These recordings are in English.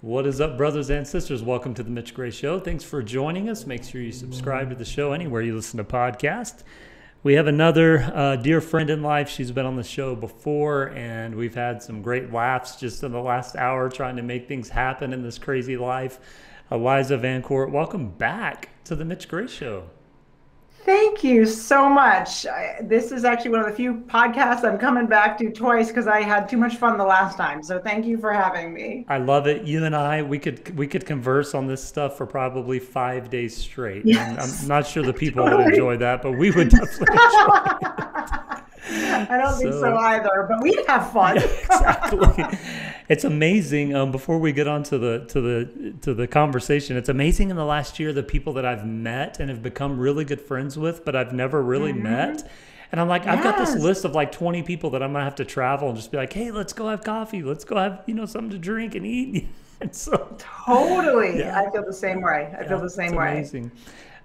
What is up, brothers and sisters? Welcome to the Mitch Gray Show. Thanks for joining us. Make sure you subscribe to the show anywhere you listen to podcasts. We have another uh, dear friend in life. She's been on the show before, and we've had some great laughs just in the last hour trying to make things happen in this crazy life. Eliza VanCort, welcome back to the Mitch Gray Show. Thank you so much. I, this is actually one of the few podcasts I'm coming back to twice because I had too much fun the last time. So thank you for having me. I love it. You and I, we could we could converse on this stuff for probably five days straight. Yes. I'm not sure the people totally. would enjoy that, but we would definitely enjoy it. I don't so, think so either, but we'd have fun. Yeah, exactly. it's amazing. Um, before we get on to the to the to the conversation, it's amazing in the last year the people that I've met and have become really good friends with, but I've never really mm-hmm. met. And I'm like, yes. I've got this list of like 20 people that I'm gonna have to travel and just be like, hey, let's go have coffee. Let's go have you know something to drink and eat. and so totally, yeah. I feel the same way. I yeah, feel the same way. Amazing.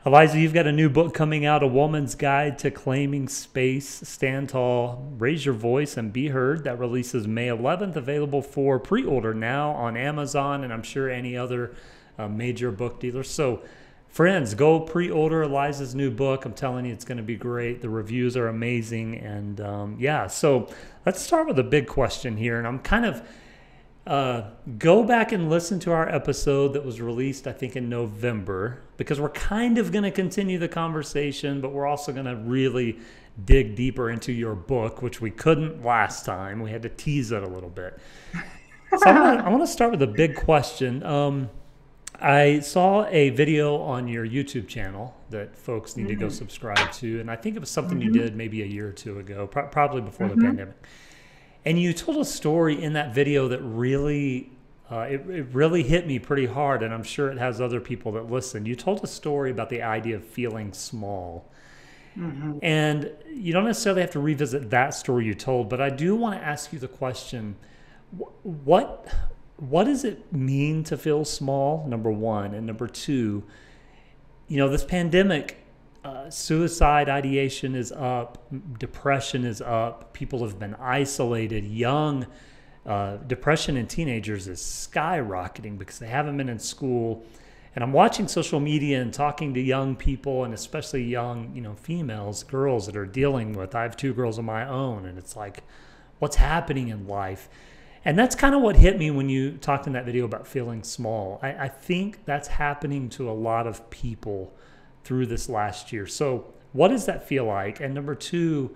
Eliza, you've got a new book coming out, A Woman's Guide to Claiming Space. Stand tall, raise your voice, and be heard. That releases May 11th, available for pre order now on Amazon and I'm sure any other uh, major book dealer. So, friends, go pre order Eliza's new book. I'm telling you, it's going to be great. The reviews are amazing. And um, yeah, so let's start with a big question here. And I'm kind of uh, go back and listen to our episode that was released, I think, in November, because we're kind of going to continue the conversation, but we're also going to really dig deeper into your book, which we couldn't last time. We had to tease it a little bit. So I want to start with a big question. Um, I saw a video on your YouTube channel that folks need mm-hmm. to go mm-hmm. subscribe to, and I think it was something mm-hmm. you did maybe a year or two ago, pro- probably before mm-hmm. the pandemic. And you told a story in that video that really, uh, it, it really hit me pretty hard, and I'm sure it has other people that listen. You told a story about the idea of feeling small. Mm-hmm. And you don't necessarily have to revisit that story you told, but I do want to ask you the question what what does it mean to feel small number 1 and number 2 you know this pandemic uh, suicide ideation is up, depression is up, people have been isolated, young. Uh, depression in teenagers is skyrocketing because they haven't been in school. And I'm watching social media and talking to young people, and especially young, you know, females, girls that are dealing with. I have two girls of my own, and it's like, what's happening in life? And that's kind of what hit me when you talked in that video about feeling small. I, I think that's happening to a lot of people through this last year. So, what does that feel like? And number two,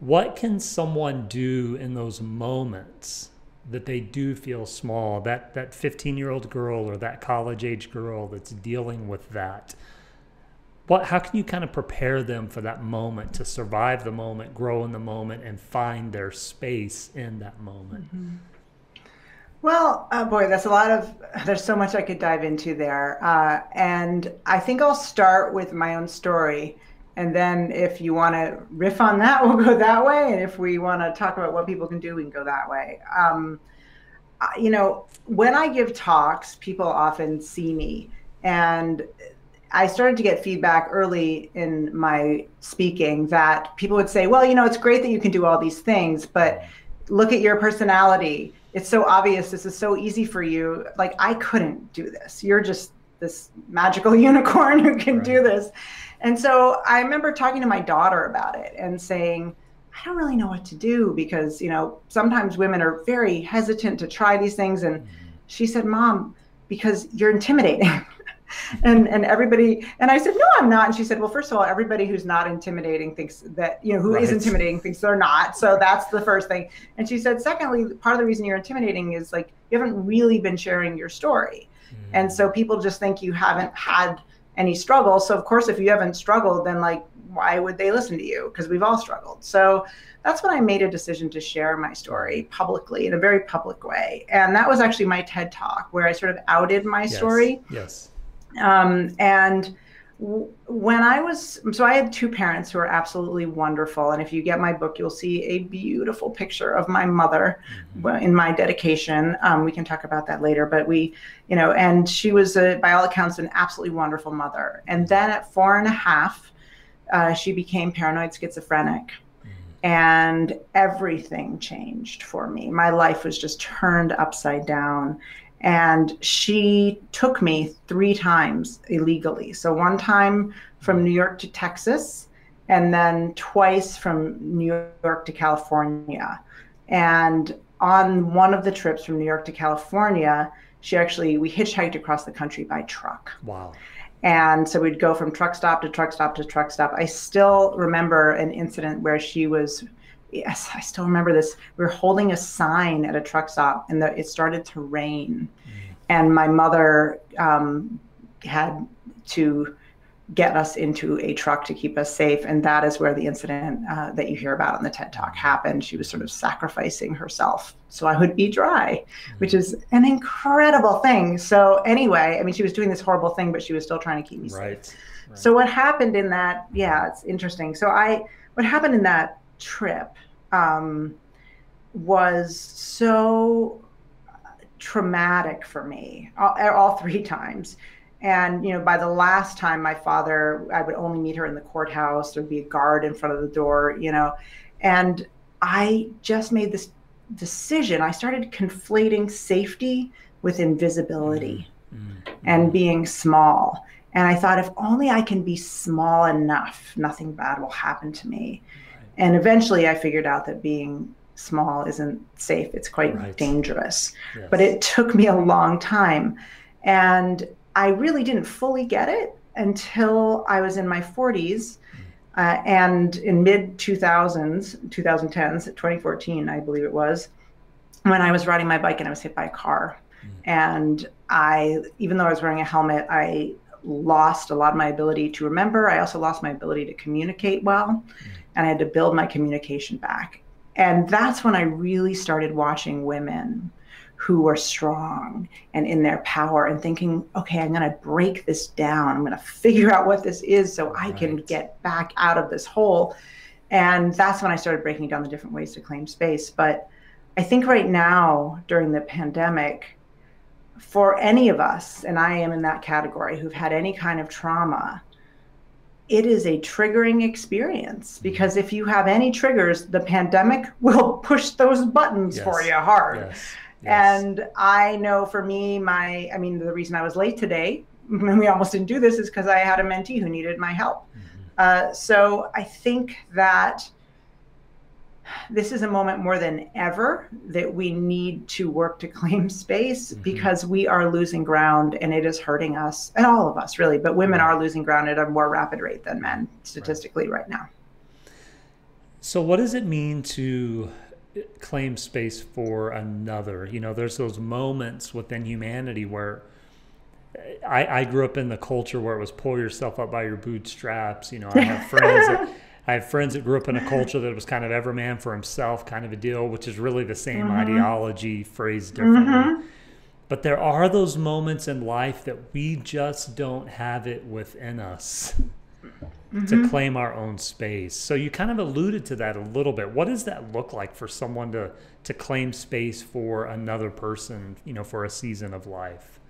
what can someone do in those moments that they do feel small? That that 15 year old girl or that college age girl that's dealing with that. What, how can you kind of prepare them for that moment to survive the moment, grow in the moment, and find their space in that moment? Mm-hmm. Well, oh boy, that's a lot of, there's so much I could dive into there. Uh, and I think I'll start with my own story. And then if you want to riff on that, we'll go that way. And if we want to talk about what people can do, we can go that way. Um, you know, when I give talks, people often see me. And I started to get feedback early in my speaking that people would say, well, you know, it's great that you can do all these things, but look at your personality it's so obvious this is so easy for you. Like i couldn't do this. You're just this magical unicorn who can right. do this. And so i remember talking to my daughter about it and saying i don't really know what to do because you know sometimes women are very hesitant to try these things. And mm-hmm. she said mom because you're intimidating and and everybody and I said no I'm not and she said well first of all everybody who's not intimidating thinks that you know who right. is intimidating thinks they're not so that's the first thing and she said secondly part of the reason you're intimidating is like you haven't really been sharing your story mm. and so people just think you haven't had any struggle so of course if you haven't struggled then like why would they listen to you because we've all struggled so that's when I made a decision to share my story publicly in a very public way. And that was actually my TED talk where I sort of outed my yes. story. Yes. Um, and when I was, so I had two parents who are absolutely wonderful. And if you get my book, you'll see a beautiful picture of my mother mm-hmm. in my dedication. Um, we can talk about that later, but we, you know, and she was, a, by all accounts, an absolutely wonderful mother. And then at four and a half, uh, she became paranoid schizophrenic. Mm-hmm. And everything changed for me. My life was just turned upside down And she took me three times illegally. So one time from New York to Texas, and then twice from New York to California. And on one of the trips from New York to California, she actually we hitchhiked across the country by truck. Wow. And so we'd go from truck stop to truck stop to truck stop. I still remember an incident where she was yes, I still remember this. We were holding a sign at a truck stop and the, it started to rain. Mm. And my mother um, had to get us into a truck to keep us safe. And that is where the incident uh, that you hear about in the TED Talk happened. She was sort of sacrificing herself so I would be dry, which is an incredible thing. So, anyway, I mean, she was doing this horrible thing, but she was still trying to keep me right. safe. Right. So, what happened in that, yeah, it's interesting. So, I, what happened in that trip um, was so traumatic for me all, all three times and you know, by the last time my father, I would only meet her in the courthouse. There'd be a guard in front of the door, you know, and I just made this decision. I started conflating safety with invisibility mm-hmm. and being small. And I thought, if only I can be small enough, nothing bad will happen to me. And eventually I figured out that being small isn't safe, it's quite right. dangerous. Yes. But it took me a long time. And I really didn't fully get it until I was in my 40s. Uh, and in mid 2000s, 2010s, 2014, I believe it was, when I was riding my bike and I was hit by a car. Mm. And I, even though I was wearing a helmet, I lost a lot of my ability to remember. I also lost my ability to communicate well. Mm. And I had to build my communication back. And that's when I really started watching women who are strong and in their power and thinking, okay, I'm going to break this down. I'm going to figure out what this is so I can get back out of this hole. And that's when I started breaking down the different ways to claim space. But I think right now, during the pandemic, for any of us, and I am in that category, who've had any kind of trauma, it is a triggering experience because if you have any triggers, the pandemic will push those buttons yes. for you hard. Yes. And I know for me, my, I mean, the reason I was late today, and we almost didn't do this, is because I had a mentee who needed my help. Mm-hmm. Uh, so I think that this is a moment more than ever that we need to work to claim space mm-hmm. because we are losing ground and it is hurting us and all of us really but women right. are losing ground at a more rapid rate than men statistically right. right now so what does it mean to claim space for another. You know, there's those moments within humanity where I, I grew up in the culture where it was pull yourself up by your bootstraps. You know, I have friends that I have friends that grew up in a culture that was kind of every man for himself kind of a deal, which is really the same mm-hmm. ideology phrased differently. Mm-hmm. But there are those moments in life that we just don't have it within us mm-hmm. to claim our own space. So you kind of alluded to that a little bit. What does that look like for someone to to claim space for another person, you know, for a season of life?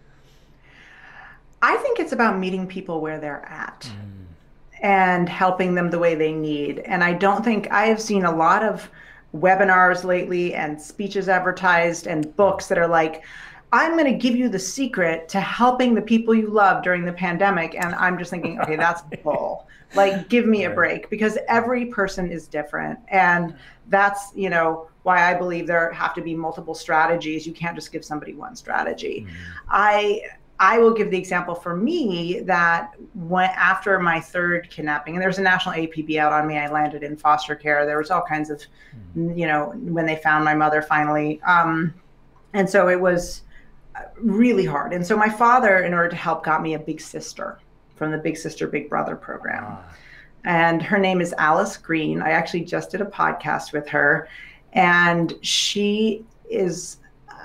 I think it's about meeting people where they're at. Mm. And helping them the way they need. And I don't think I have seen a lot of webinars lately and speeches advertised and books that are like, I'm going to give you the secret to helping the people you love during the pandemic. And I'm just thinking, okay, that's bull. Like, give me a break because every person is different. And that's, you know, why I believe there have to be multiple strategies. You can't just give somebody one strategy. Mm-hmm. I, I will give the example for me that when after my third kidnapping, and there was a national APB out on me, I landed in foster care. There was all kinds of, mm-hmm. you know, when they found my mother finally. Um, and so it was really hard. And so my father, in order to help, got me a big sister from the Big Sister Big Brother program. Ah. And her name is Alice Green. I actually just did a podcast with her, and she is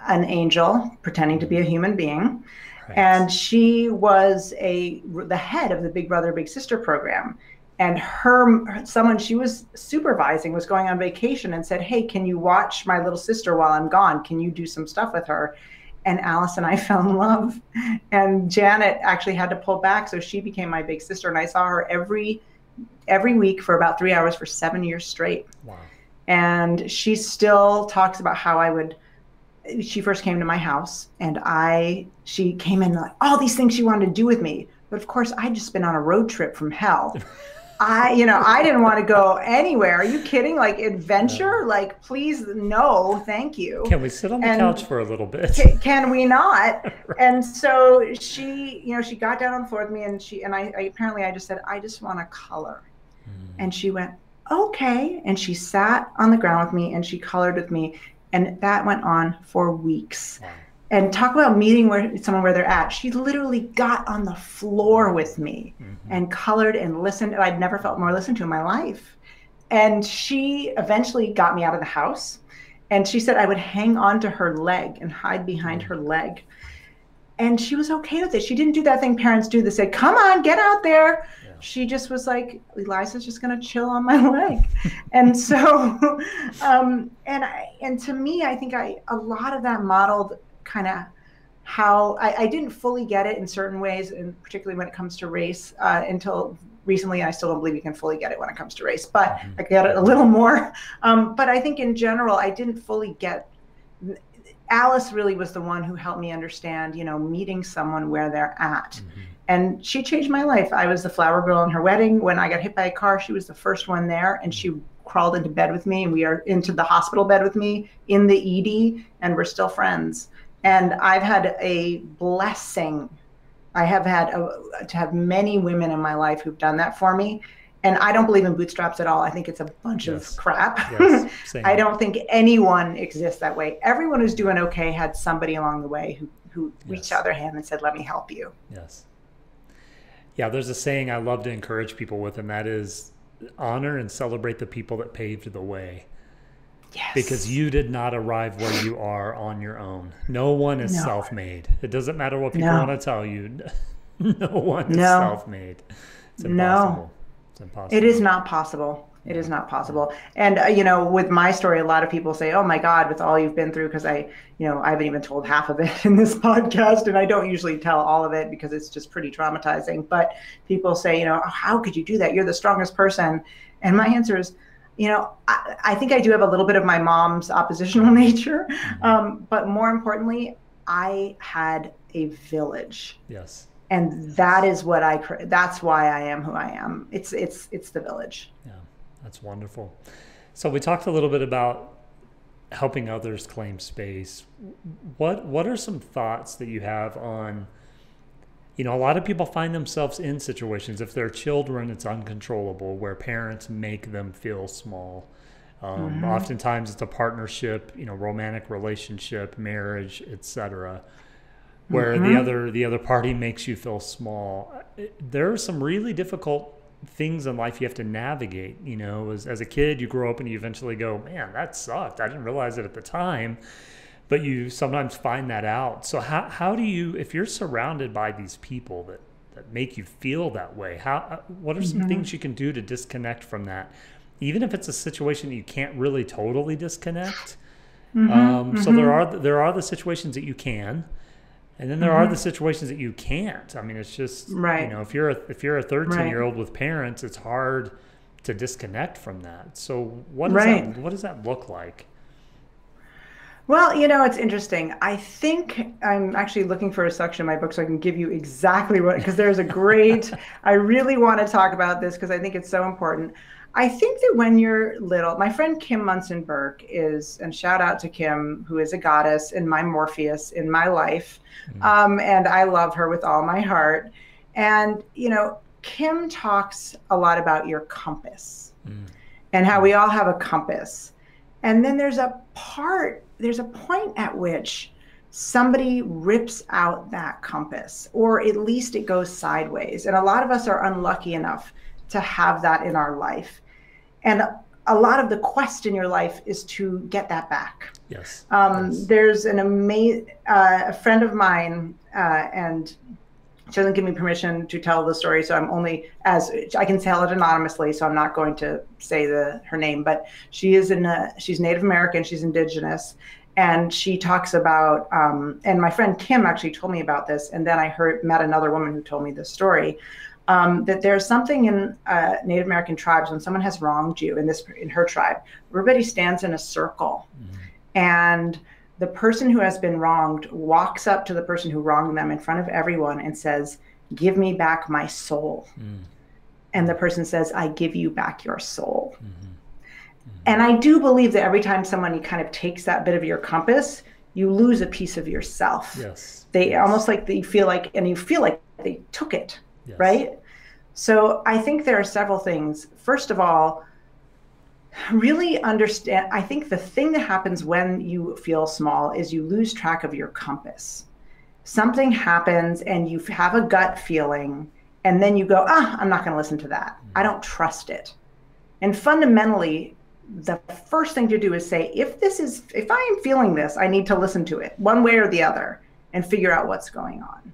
an angel pretending to be a human being. Right. And she was a the head of the Big Brother Big Sister program. And her someone she was supervising was going on vacation and said, "Hey, can you watch my little sister while I'm gone? Can you do some stuff with her?" and Alice and I fell in love. And Janet actually had to pull back, so she became my big sister, and I saw her every every week for about three hours for seven years straight. Wow. And she still talks about how I would she first came to my house and I she came in like all these things she wanted to do with me. But of course I'd just been on a road trip from hell. I, you know, I didn't want to go anywhere. Are you kidding? Like adventure? Like, please, no, thank you. Can we sit on the and couch for a little bit? Can, can we not? right. And so she, you know, she got down on the floor with me, and she and I, I apparently I just said, I just want to color, mm. and she went, okay, and she sat on the ground with me and she colored with me, and that went on for weeks. Wow and talk about meeting where someone where they're at. She literally got on the floor with me mm-hmm. and colored and listened. I'd never felt more listened to in my life. And she eventually got me out of the house. And she said I would hang on to her leg and hide behind her leg. And she was okay with it. She didn't do that thing parents do that say, come on, get out there. She just was like, Eliza's just going to chill on my leg. and so, um, and I, and to me, I think I, a lot of that modeled kind of how I, I, didn't fully get it in certain ways, and particularly when it comes to race, uh, until recently. I still don't believe you can fully get it when it comes to race, but mm-hmm. I get it a little more. Um, but I think in general, I didn't fully get. Alice really was the one who helped me understand, you know, meeting someone where they're at. Mm-hmm. And she changed my life. I was the flower girl in her wedding. When I got hit by a car, she was the first one there, and she crawled into bed with me, and we are into the hospital bed with me in the ED, and we're still friends and I've had a blessing. I have had a, to have many women in my life who've done that for me. And I don't believe in bootstraps at all. I think it's a bunch yes. of crap. Yes, I don't think anyone exists that way. Everyone who's doing okay had somebody along the way who, who yes. reached out their hand and said, let me help you. Yes. Yeah, there's a saying I love to encourage people with, and that is honor and celebrate the people that paved the way. Yes. Because you did not arrive where you are on your own. No one is no. self made. It doesn't matter what people no. want to tell you. no one no. is self made. It's impossible. No. It's impossible. It is not possible. It is not possible. And uh, you know, with my story, a lot of people say, "Oh my God," with all you've been through, because I, you know, I haven't even told half of it in this podcast, and I don't usually tell all of it because it's just pretty traumatizing. But people say, you know, oh, how could you do that? You're the strongest person. And my answer is, you know, I, I, think I do have a little bit of my mom's oppositional nature, um, but more importantly, I had a village. Yes. And that is what I. That's why I am who I am. It's it's it's the village. Yeah, that's wonderful. So we talked a little bit about helping others claim space. What what are some thoughts that you have on? you know, a lot of people find themselves in situations, if they're children, it's uncontrollable, where parents make them feel small. Um, mm-hmm. Oftentimes, it's a partnership, you know, romantic relationship, marriage, etc., where mm-hmm. the other the other party makes you feel small. There are some really difficult things in life you have to navigate. You know, as as a kid, you grow up and you eventually go, "Man, that sucked. I didn't realize it at the time." but you sometimes find that out. So how how do you if you're surrounded by these people that that make you feel that way? How uh, what are some mm-hmm. things you can do to disconnect from that? Even if it's a situation that you can't really totally disconnect. Mm-hmm. Um, mm-hmm. So there mm-hmm. are there are the situations that you can, and then there are mm-hmm. the situations that you can't. I mean, it's just right. You know, if you're a, if you're a 13 right. year old with parents, it's hard to disconnect from that. So what does right. that what does that look like? Well, you know, it's interesting. I think I'm actually looking for a section in my book so I can give you exactly what, because there's a great, I really want to talk about this because I think it's so important. I think that when you're little, my friend Kim Munson Burke is, and shout out to Kim, who is a goddess in my Morpheus in my life. Mm. Um, and I love her with all my heart. And, you know, Kim talks a lot about your compass mm. and how we all have a compass. And then there's a part there's a point at which somebody rips out that compass, or at least it goes sideways. And a lot of us are unlucky enough to have that in our life. And a lot of the quest in your life is to get that back. Yes. Um, yes. There's an amazing uh, a friend of mine, uh, and she doesn't give me permission to tell the story, so I'm only as I can tell it anonymously, so I'm not going to say the her name. But she is in a, she's Native American, she's indigenous, and she talks about um, and my friend Kim actually told me about this, and then I heard met another woman who told me this story. Um, that there's something in uh, Native American tribes when someone has wronged you in this in her tribe, everybody stands in a circle, mm-hmm. and the person who has been wronged walks up to the person who wronged them in front of everyone and says, Give me back my soul. Mm. And the person says, I give you back your soul. Mm-hmm. Mm-hmm. And I do believe that every time someone kind of takes that bit of your compass, you lose a piece of yourself. Yes. They yes. almost like they feel like, and you feel like they took it, yes. right? So I think there are several things. First of all, really understand. I think the thing that happens when you feel small is you lose track of your compass. Something happens and you have a gut feeling, and then you go, ah, I'm not going to listen to that. I don't trust it. And fundamentally, the first thing to do is say, if this is, if I am feeling this, I need to listen to it one way or the other and figure out what's going on.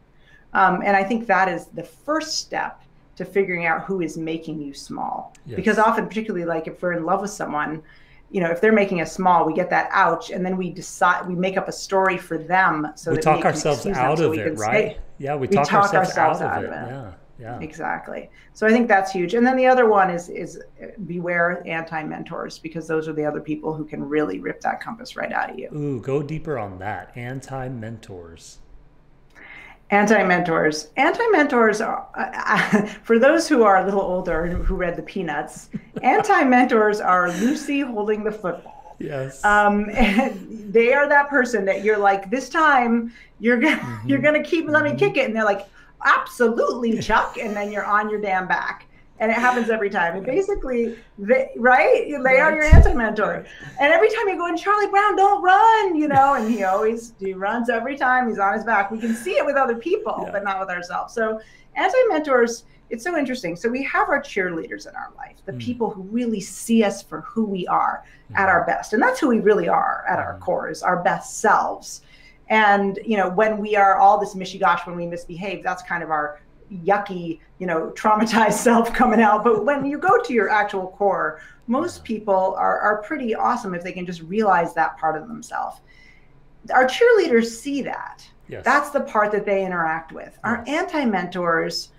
Um, and I think that is the first step to figuring out who is making you small. Yes. Because often, particularly like if we're in love with someone, you know, if they're making us small, we get that ouch, and then we decide we make up a story for them so that we talk ourselves out of so it, right? Stay. Yeah, we talk, we talk ourselves, ourselves, out, of, it. it. Yeah, yeah, exactly. So I think that's huge. And then the other one is is uh, beware anti mentors because those are the other people who can really rip that compass right out of you. Ooh, go deeper on that. Anti mentors. Anti-mentors. Anti-mentors are, uh, for those who are a little older who read the Peanuts. anti-mentors are Lucy holding the football. Yes. Um, they are that person that you're like, this time you're gonna mm-hmm. you're gonna keep let me mm-hmm. kick it, and they're like, absolutely, Chuck, and then you're on your damn back and it happens every time. And basically, they, right, they right. are your anti-mentor. And every time you go in, Charlie Brown, don't run, you know, and he always he runs every time. He's on his back. We can see it with other people, yeah. but not with ourselves. So anti-mentors, it's so interesting. So we have our cheerleaders in our life, the mm. people who really see us for who we are mm. at our best, and that's who we really are at mm. our core is our best selves. And you know, when we are all this mishy gosh, when we misbehave, that's kind of our yucky, you know, traumatized self coming out. But when you go to your actual core, most people are, are pretty awesome if they can just realize that part of themselves. Our cheerleaders see that. Yes. That's the part that they interact with. Our anti mentors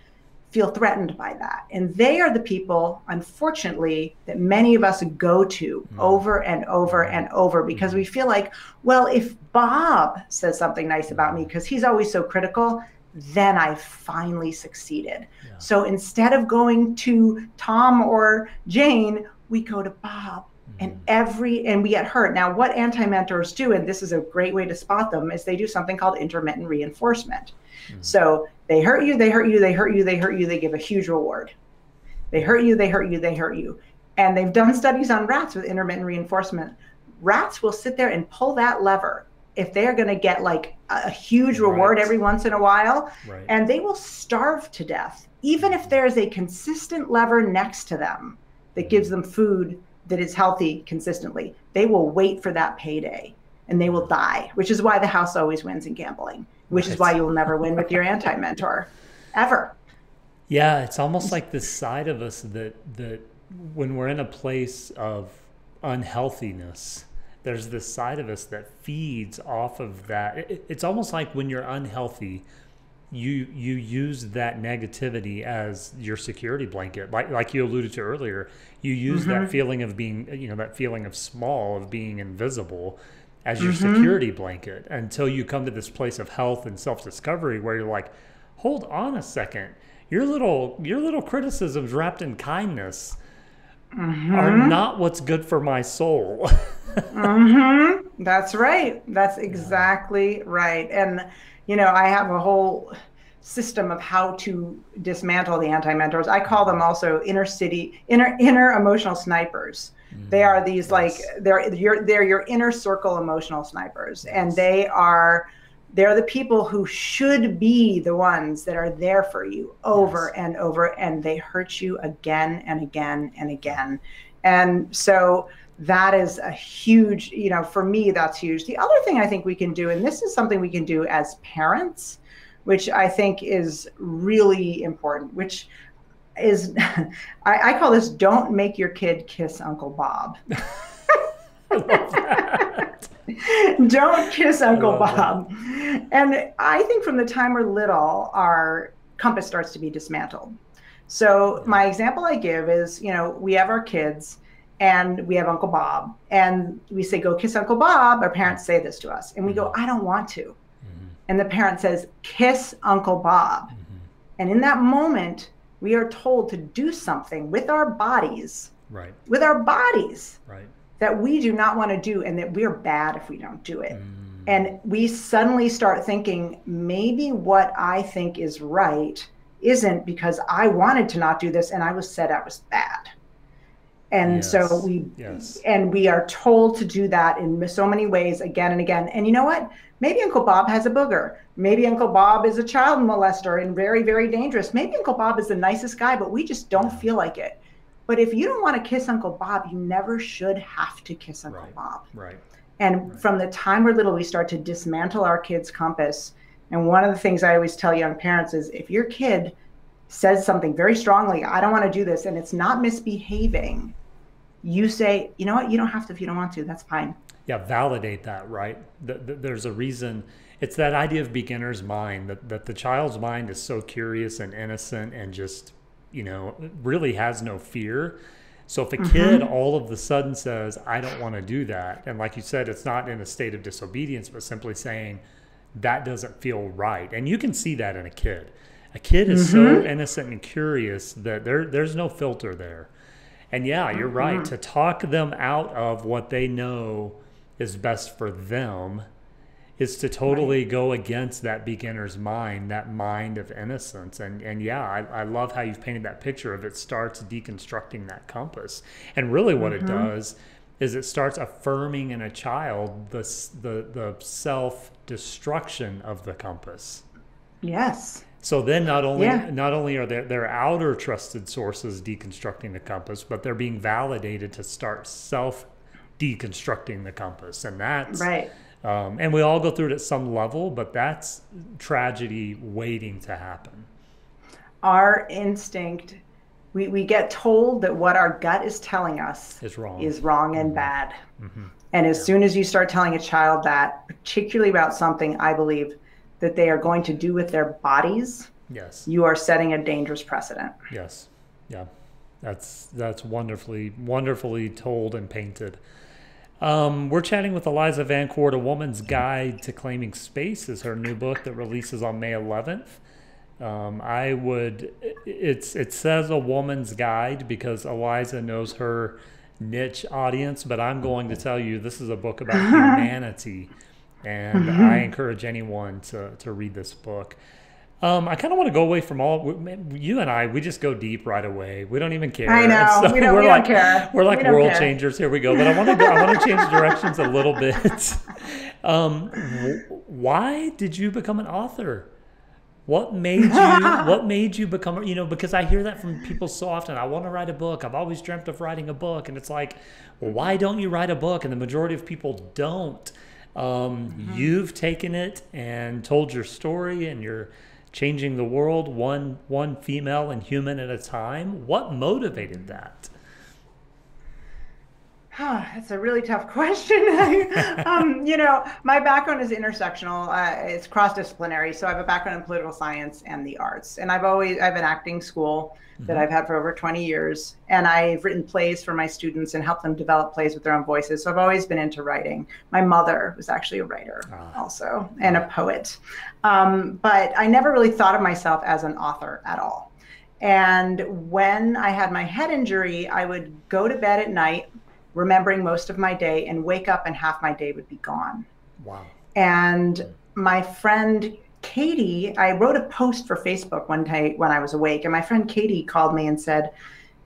feel threatened by that. And they are the people, unfortunately, that many of us go to mm. over and over mm. and over because mm. we feel like, well, if Bob says something nice about me because he's always so critical, then I finally succeeded. Yeah. So instead of going to Tom or Jane, we go to Bob. Mm-hmm. And every and we get hurt. Now, what anti-mentors do, and this is a great way to spot them, is they do something called intermittent reinforcement. Mm-hmm. So they hurt you, they hurt you, they hurt you, they hurt you, they give a huge reward. They hurt you, they hurt you, they hurt you. And they've done studies on rats with intermittent reinforcement. Rats will sit there and pull that lever if they're going to get like a huge reward right. every once in a while right. and they will starve to death even if there's a consistent lever next to them that mm-hmm. gives them food that is healthy consistently they will wait for that payday and they will die which is why the house always wins in gambling which right. is why you'll never win with your anti-mentor ever yeah it's almost like this side of us that that when we're in a place of unhealthiness there's this side of us that feeds off of that. It, it's almost like when you're unhealthy, you you use that negativity as your security blanket, like like you alluded to earlier. You use mm-hmm. that feeling of being, you know, that feeling of small, of being invisible, as your mm-hmm. security blanket until you come to this place of health and self discovery where you're like, hold on a second, your little your little criticisms wrapped in kindness mm-hmm. are not what's good for my soul. mm-hmm. That's right. That's exactly right. And, you know, I have a whole system of how to dismantle the anti-mentors. I call them also inner city, inner inner emotional snipers. Mm-hmm. They are these yes. like they're your they're your inner circle emotional snipers, yes. and they are they're the people who should be the ones that are there for you over yes. and over, and they hurt you again and again and again. And so that is a huge, you know, for me, that's huge. The other thing I think we can do, and this is something we can do as parents, which I think is really important, which is, I, I call this don't make your kid kiss Uncle Bob. don't kiss Uncle Bob. That. And I think from the time we're little, our compass starts to be dismantled. So my example I give is, you know, we have our kids and we have Uncle Bob, and we say, Go kiss Uncle Bob. Our parents say this to us, and we go, I don't want to. Mm-hmm. And the parent says, Kiss Uncle Bob. Mm-hmm. And in that moment, we are told to do something with our bodies, right? With our bodies, right? That we do not want to do, and that we're bad if we don't do it. Mm. And we suddenly start thinking, maybe what I think is right isn't because I wanted to not do this and I was said I was bad. And yes. so we yes. and we are told to do that in so many ways again and again. And you know what? Maybe Uncle Bob has a booger. Maybe Uncle Bob is a child molester and very, very dangerous. Maybe Uncle Bob is the nicest guy, but we just don't feel like it. But if you don't want to kiss Uncle Bob, you never should have to kiss Uncle right. Bob. Right. And right. from the time we're little, we start to dismantle our kids' compass. And one of the things I always tell young parents is if your kid says something very strongly, I don't want to do this, and it's not misbehaving, you say, you know what, you don't have to if you don't want to. That's fine. Yeah, validate that, right? There's a reason. It's that idea of beginner's mind that, that the child's mind is so curious and innocent and just, you know, really has no fear. So if a mm-hmm. kid all of the sudden says, I don't want to do that, and like you said, it's not in a state of disobedience, but simply saying, that doesn't feel right. And you can see that in a kid. A kid is mm-hmm. so innocent and curious that there there's no filter there. And yeah, you're mm-hmm. right. To talk them out of what they know is best for them is to totally right. go against that beginner's mind, that mind of innocence. And and yeah, I, I love how you've painted that picture of it starts deconstructing that compass. And really what mm-hmm. it does is it starts affirming in a child the the, the self destruction of the compass. Yes. So then not only yeah. not only are there their outer trusted sources deconstructing the compass, but they're being validated to start self deconstructing the compass. And that's right. Um, and we all go through it at some level, but that's tragedy waiting to happen. Our instinct, we, we get told that what our gut is telling us is wrong, is wrong and mm-hmm. bad. Mm-hmm. And as yeah. soon as you start telling a child that, particularly about something I believe that they are going to do with their bodies, yes, you are setting a dangerous precedent. Yes, yeah, that's that's wonderfully wonderfully told and painted. Um, we're chatting with Eliza VanCort. A Woman's Guide to Claiming Space is her new book that releases on May 11th. Um, I would it's it says a woman's guide because Eliza knows her niche audience, but I'm going to tell you this is a book about humanity and mm-hmm. I encourage anyone to to read this book. Um, I kind of want to go away from all you and I. We just go deep right away. We don't even care. I know. So we don't, we're we like, don't care. We're like we world care. changers. Here we go. But I want to. I want to change directions a little bit. Um, why did you become an author? What made you? what made you become? You know, because I hear that from people so often. I want to write a book. I've always dreamt of writing a book, and it's like, well, why don't you write a book? And the majority of people don't. Um, mm-hmm. You've taken it and told your story, and you're changing the world one one female and human at a time. What motivated that? That's a really tough question. um, you know, my background is intersectional. Uh, it's cross-disciplinary. So I have a background in political science and the arts, and I've always I've an acting school that mm-hmm. I've had for over 20 years, and I've written plays for my students and helped them develop plays with their own voices. So I've always been into writing. My mother was actually a writer ah. also and a poet, um, but I never really thought of myself as an author at all. And when I had my head injury, I would go to bed at night remembering most of my day and wake up and half my day would be gone. Wow. And my friend Katie, I wrote a post for Facebook one day when I was awake, and my friend Katie called me and said,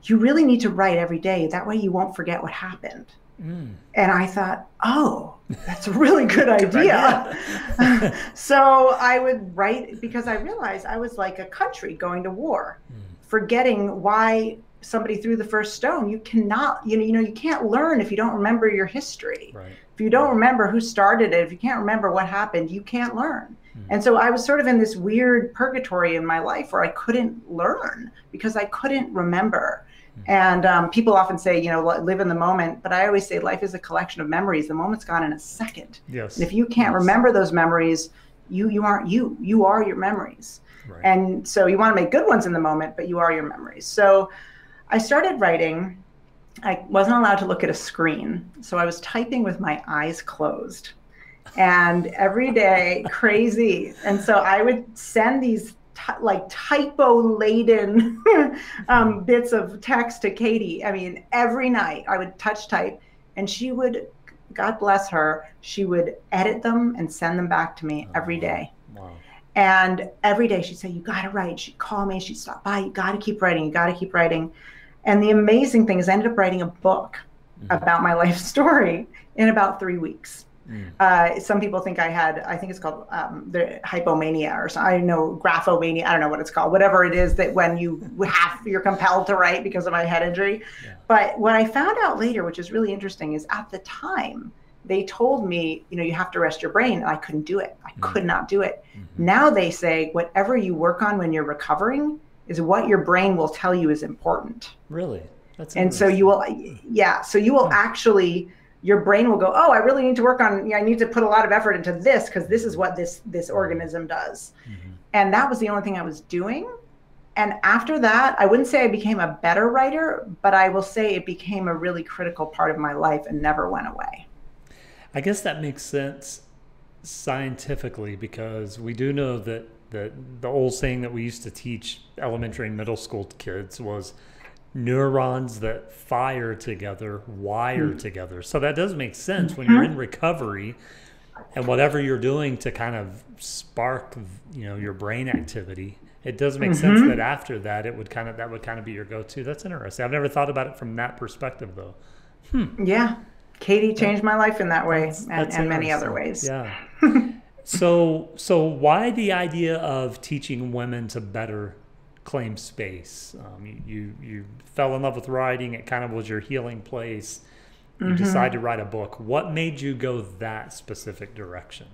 You really need to write every day. That way you won't forget what happened. Mm. And I thought, Oh, that's a really good idea. so I would write because I realized I was like a country going to war, mm. forgetting why somebody threw the first stone you cannot you know you know you can't learn if you don't remember your history right. if you don't remember who started it if you can't remember what happened you can't learn mm-hmm. and so i was sort of in this weird purgatory in my life where i couldn't learn because i couldn't remember mm-hmm. and um, people often say you know live in the moment but i always say life is a collection of memories the moment's gone in a second yes and if you can't yes. remember those memories you you aren't you you are your memories right. and so you want to make good ones in the moment but you are your memories so I started writing I wasn't allowed to look at a screen. So I was typing with my eyes closed. And every day, crazy. And so I would send these like typo laden um, bits of text to Katie. I mean, every night I would touch type and she would, God bless her, she would edit them and send them back to me every day. Wow. And every day she'd say, You got to write. She'd call me, she'd stop by, you got to keep writing, you got to keep writing. And the amazing thing is, I ended up writing a book mm-hmm. about my life story in about three weeks. Mm. Uh, some people think I had, I think it's called um, the hypomania or something. I know graphomania. I don't know what it's called. Whatever it is that when you have, you're compelled to write because of my head injury. Yeah. But what I found out later, which is really interesting, is at the time they told me, you know, you have to rest your brain, and I couldn't do it. I mm. could not do it. Mm-hmm. Now they say whatever you work on when you're recovering is what your brain will tell you is important. Really? That's and so you will, yeah. So you will actually your brain will go, oh, I really need to work on, yeah, I need to put a lot of effort into this because this is what this this organism does. Mm-hmm. And that was the only thing I was doing. And after that, I wouldn't say I became a better writer, but I will say it became a really critical part of my life and never went away. I guess that makes sense scientifically because we do know that the the old saying that we used to teach elementary and middle school kids was neurons that fire together wire mm-hmm. together. So that does make sense when you're in recovery and whatever you're doing to kind of spark, you know, your brain activity. It does make mm-hmm. sense that after that it would kind of that would kind of be your go-to. That's interesting. I've never thought about it from that perspective though. Hmm. Yeah. Katie changed my life in that way that's, and, that's and many other ways. Yeah. so so why the idea of teaching women to better claim space. Um, you, you, you fell in love with writing. It kind of was your healing place. You mm-hmm. decided to write a book. What made you go that specific direction?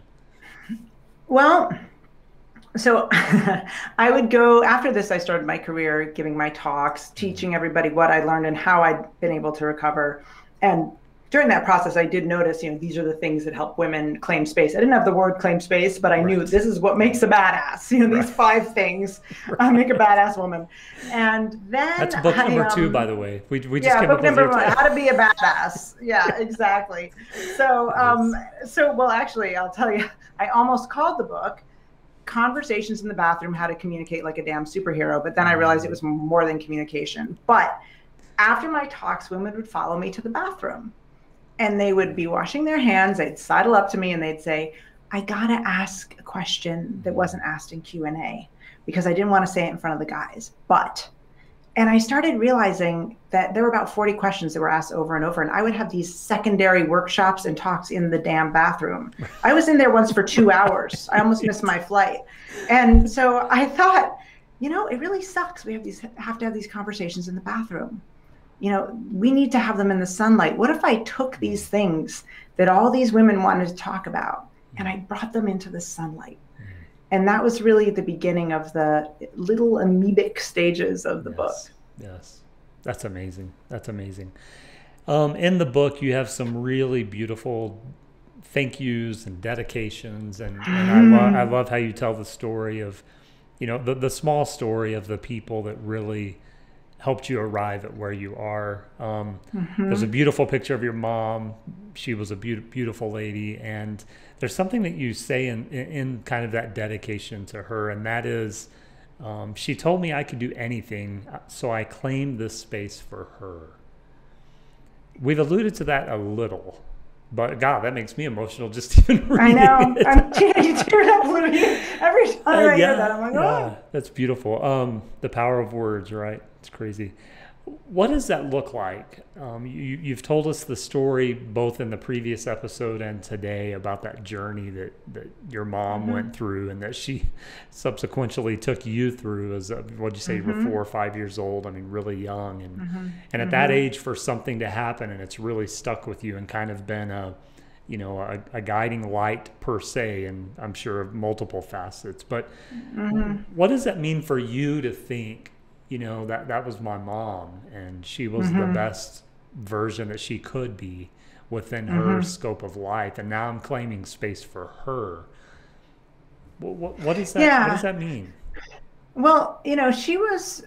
Well, so I would go after this. I started my career giving my talks, teaching everybody what I learned and how I'd been able to recover. And during that process, I did notice, you know, these are the things that help women claim space. I didn't have the word claim space, but I right. knew this is what makes a badass. You know, these right. five things uh, make a badass woman. And then that's book number um, two, by the way. We, we just yeah, book number one, how to be a badass. Yeah, exactly. So, um, so well, actually, I'll tell you, I almost called the book "Conversations in the Bathroom: How to Communicate Like a Damn Superhero," but then I realized it was more than communication. But after my talks, women would follow me to the bathroom and they would be washing their hands. They'd sidle up to me and they'd say i gotta ask a question that wasn't asked in q&a because i didn't want to say it in front of the guys. But and i started realizing that there were about 40 questions that were asked over and over and i would have these secondary workshops and talks in the damn bathroom. I was in there once for two hours. I almost missed my flight. And so i thought you know it really sucks. We have these have to have these conversations in the bathroom you know, we need to have them in the sunlight. What if I took these things that all these women wanted to talk about and I mm. brought them into the sunlight? Mm. And that was really the beginning of the little amoebic stages of the yes. book. Yes. That's amazing. That's amazing. Um, in the book, you have some really beautiful thank yous and dedications. And, and I, lo- I mm. love how you tell the story of, you know, the, the small story of the people that really helped you arrive at where you are. Um, mm-hmm. There's a beautiful picture of your mom. She was a be- beautiful lady, and there's something that you say in, in, in kind of that dedication to her, and that is, um, she told me I could do anything, so I claimed this space for her. We've alluded to that a little, but God, that makes me emotional just even reading I know. It. I'm tearing up every time uh, I yeah, hear that. I'm like, oh. Yeah, that's beautiful. Um, the power of words, right? It's crazy. What does that look like? Um, you, you've told us the story both in the previous episode and today about that journey that, that your mom mm-hmm. went through and that she subsequently took you through as what'd you say, mm-hmm. you were four or five years old? I mean, really young. And, mm-hmm. and at that mm-hmm. age, for something to happen and it's really stuck with you and kind of been a, you know, a, a, guiding light per se, and I'm sure of multiple facets. But mm-hmm. what does that mean for you to think you know that that was my mom and she was mm-hmm. the best version that she could be within mm-hmm. her scope of life and now i'm claiming space for her what, what, what does that yeah. what does that mean well you know she was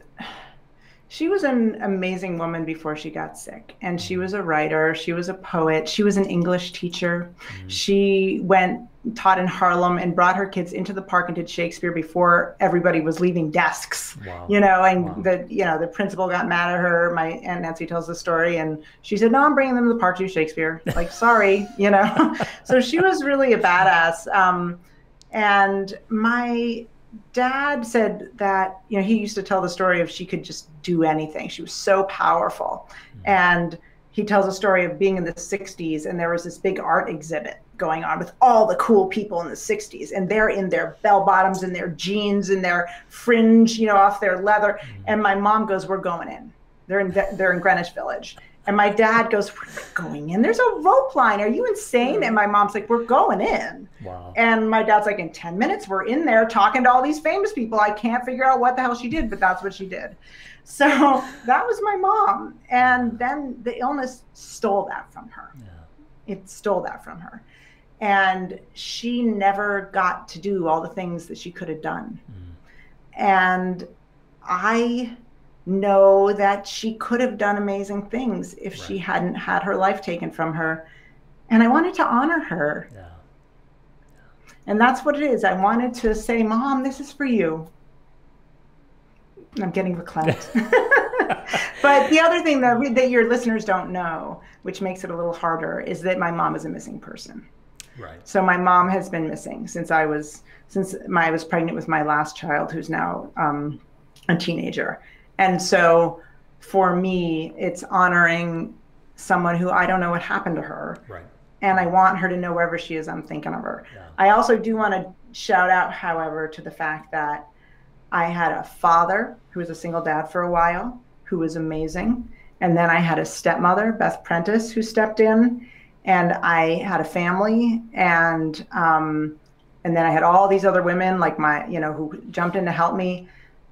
she was an amazing woman before she got sick and she was a writer she was a poet she was an english teacher mm-hmm. she went taught in harlem and brought her kids into the park and did shakespeare before everybody was leaving desks wow. you know and wow. the you know the principal got mad at her my aunt nancy tells the story and she said no i'm bringing them to the park to do shakespeare like sorry you know so she was really a badass um, and my dad said that you know he used to tell the story of she could just do anything. She was so powerful. Mm-hmm. and he tells a story of being in the 60s and there was this big art exhibit going on with all the cool people in the 60s and they're in their bell bottoms and their jeans and their fringe you know off their leather. Mm-hmm. and my mom goes we're going in. They're in they're in greenwich village and my dad goes, We're going in. There's a rope line. Are you insane? And my mom's like, We're going in. Wow. And my dad's like, In 10 minutes, we're in there talking to all these famous people. I can't figure out what the hell she did, but that's what she did. So that was my mom. And then the illness stole that from her. Yeah. It stole that from her. And she never got to do all the things that she could have done. Mm. And I know that she could have done amazing things if right. she hadn't had her life taken from her. And I wanted to honor her. Yeah. yeah. And that's what it is. I wanted to say, Mom, this is for you. I'm getting verklempt. but the other thing that, that your listeners don't know, which makes it a little harder, is that my mom is a missing person. Right. So my mom has been missing since I was since my, I was pregnant with my last child, who's now um, a teenager. And so for me, it's honoring someone who I don't know what happened to her. Right. And I want her to know wherever she is, I'm thinking of her. Yeah. I also do want to shout out, however, to the fact that I had a father who was a single dad for a while, who was amazing. And then I had a stepmother, Beth Prentice, who stepped in. And I had a family and um, and then I had all these other women like my, you know, who jumped in to help me.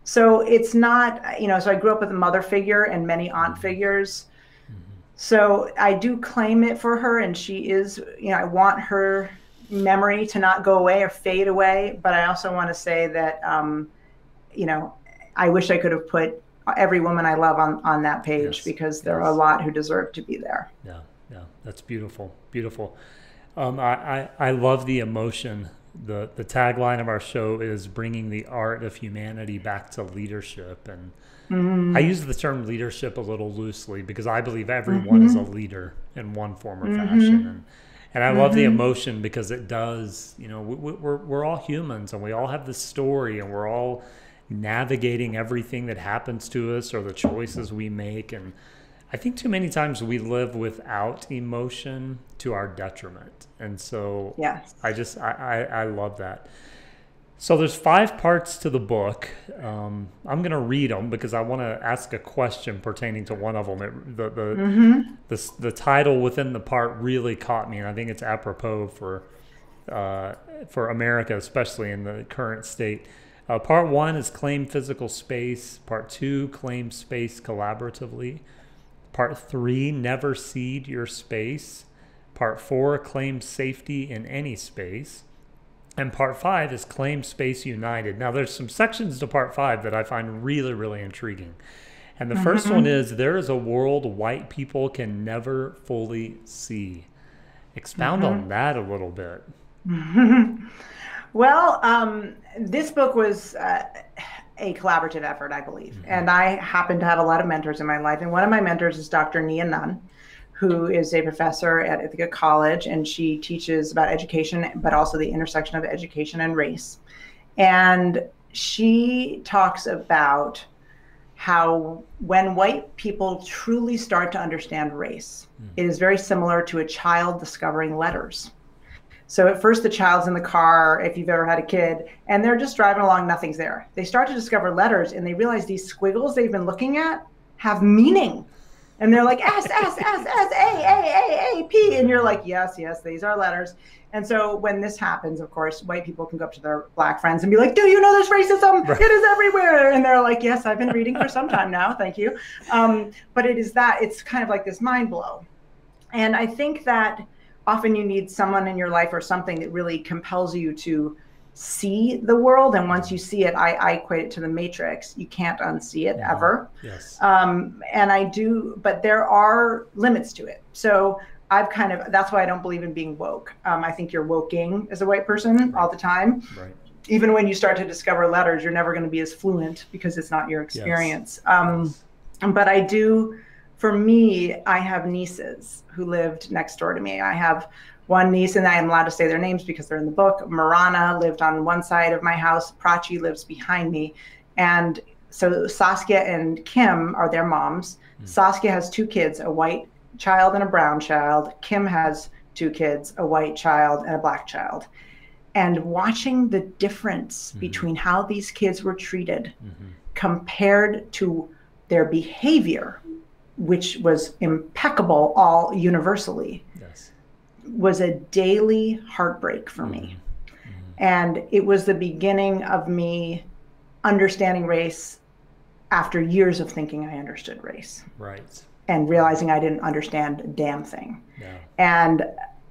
So it's not, you know, so I grew up with a mother figure and many aunt mm-hmm. figures. Mm-hmm. So I do claim it for her, and she is, you know, I want her memory to not go away or fade away. But I also want to say that, um, you know, I wish I could have put every woman I love on on that page yes. because there yes. are a lot who deserve to be there. Yeah, yeah, that's beautiful, beautiful. Um, I, I I love the emotion the the tagline of our show is bringing the art of humanity back to leadership and mm-hmm. i use the term leadership a little loosely because i believe everyone mm-hmm. is a leader in one form or mm-hmm. fashion and and i love the mm-hmm. emotion because it does you know we, we're, we're all humans and we all have this story and we're all navigating everything that happens to us or the choices we make and I think too many times we live without emotion to our detriment. And so yeah, I just, I, I, I love that. So there's five parts to the book. Um, I'm going to read them because I want to ask a question pertaining to one of them. It, the the, mm-hmm. the the title within the part really caught me, and I think it's apropos for uh, for America, especially in the current state. Uh, part one is claim physical space. Part two, claim space collaboratively. Part three, never cede your space. Part four, claim safety in any space. And part five is claim space united. Now, there's some sections to part five that I find really, really intriguing. And the mm-hmm. first one is there is a world white people can never fully see. Expound mm-hmm. on that a little bit. well, um, this book was. Uh, a collaborative effort, I believe. Mm-hmm. And I happen to have a lot of mentors in my life. And one of my mentors is Dr. Nia Nunn, who is a professor at Ithaca College, and she teaches about education, but also the intersection of education and race. And she talks about how when white people truly start to understand race, mm. it is very similar to a child discovering letters. So at first, the child's in the car, if you've ever had a kid, and they're just driving along, nothing's there. They start to discover letters and they realize these squiggles they've been looking at have meaning. And they're like, S, S, S, S, A, A, A, A, P. And you're like, yes, yes, these are letters. And so when this happens, of course, white people can go up to their black friends and be like, do you know there's racism? Right. It is everywhere. And they're like, yes, I've been reading for some time now. Thank you. Um, but it is that, it's kind of like this mind blow. And I think that often you need someone in your life or something that really compels you to see the world and once you see it i, I equate it to the matrix you can't unsee it mm-hmm. ever yes um, and i do but there are limits to it so i've kind of that's why i don't believe in being woke um, i think you're woking as a white person right. all the time right even when you start to discover letters you're never going to be as fluent because it's not your experience yes. Um, yes. but i do for me i have nieces who lived next door to me i have one niece, and I am allowed to say their names because they're in the book. Marana lived on one side of my house. Prachi lives behind me. And so Saskia and Kim are their moms. Mm. Saskia has two kids, a white child and a brown child. Kim has two kids, a white child and a black child. And watching the difference mm-hmm. between how these kids were treated mm-hmm. compared to their behavior, which was impeccable all universally yes. was a daily heartbreak for me. Mm-hmm. And it was the beginning of me understanding race after years of thinking I understood race. Right. And realizing I didn't understand a damn thing. Yeah. And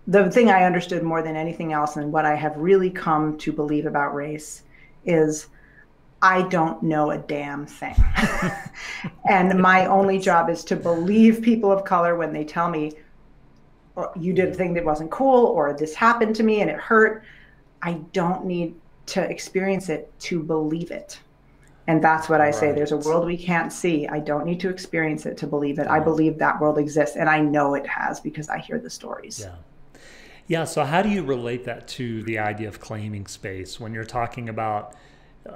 the thing I understood more than anything else, and what I have really come to believe about race, is I don't know a damn thing. and my only job is to believe people of color when they tell me oh, you did a thing that wasn't cool or this happened to me and it hurt. I don't need to experience it to believe it. And that's what i right. say. There's a world we can't see. I don't need to experience it to believe it. I believe that world exists and i know it has because i hear the stories. Yeah. Yeah so how do you relate that to the idea of claiming space when you're talking about